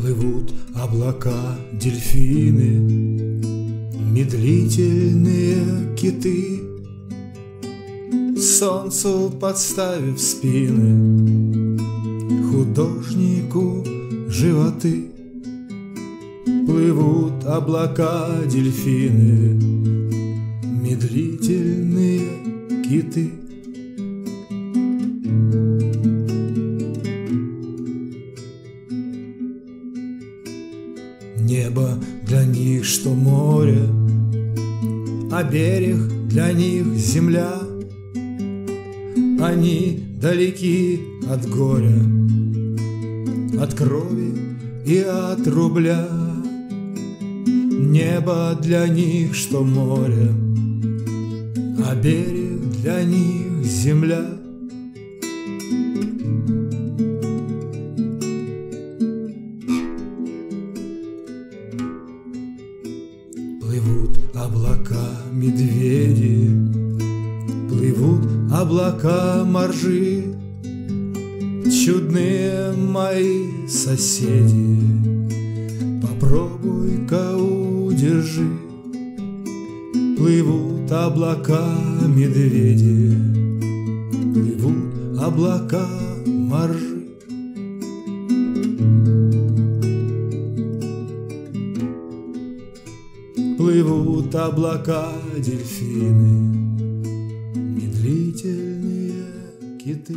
Плывут облака, дельфины, Медлительные киты, Солнцу подставив спины, Художнику животы. Плывут облака, дельфины, Медлительные киты. Небо для них, что море, А берег для них земля. Они далеки от горя, От крови и от рубля. Небо для них, что море, А берег для них земля. Облака медведи, Плывут облака моржи, Чудные мои соседи, Попробуй-ка удержи. Плывут облака медведи, Плывут облака моржи. Плывут облака дельфины, Медлительные киты.